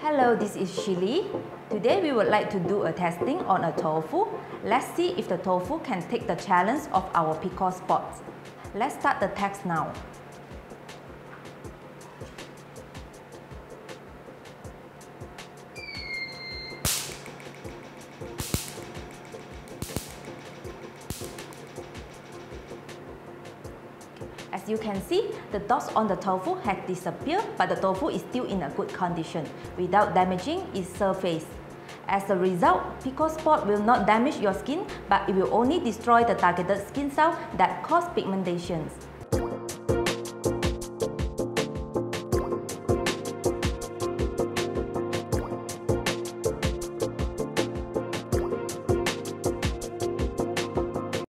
Hello, this is Shili. Today we would like to do a testing on a tofu. Let's see if the tofu can take the challenge of our PicoSpots. Let's start the test now. As you can see, the dots on the tofu have disappeared, but the tofu is still in a good condition without damaging its surface. As a result, PicoSpot will not damage your skin, but it will only destroy the targeted skin cell that cause pigmentations.